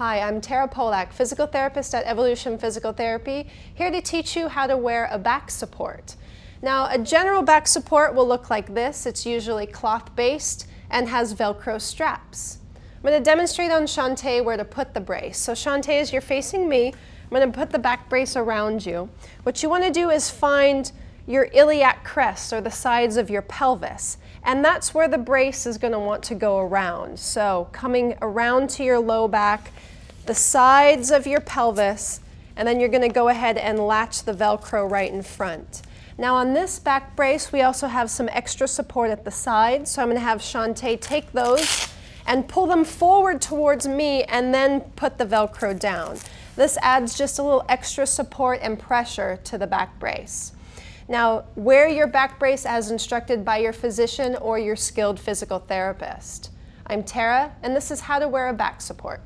Hi, I'm Tara Pollak, physical therapist at Evolution Physical Therapy, here to teach you how to wear a back support. Now, a general back support will look like this. It's usually cloth-based and has Velcro straps. I'm going to demonstrate on Shantae where to put the brace. So Shantae, as you're facing me, I'm going to put the back brace around you. What you want to do is find your iliac crest or the sides of your pelvis. And that's where the brace is going to want to go around. So coming around to your low back, the sides of your pelvis, and then you're going to go ahead and latch the Velcro right in front. Now on this back brace, we also have some extra support at the side. So I'm going to have Shantae take those and pull them forward towards me and then put the Velcro down. This adds just a little extra support and pressure to the back brace. Now, wear your back brace as instructed by your physician or your skilled physical therapist. I'm Tara, and this is how to wear a back support.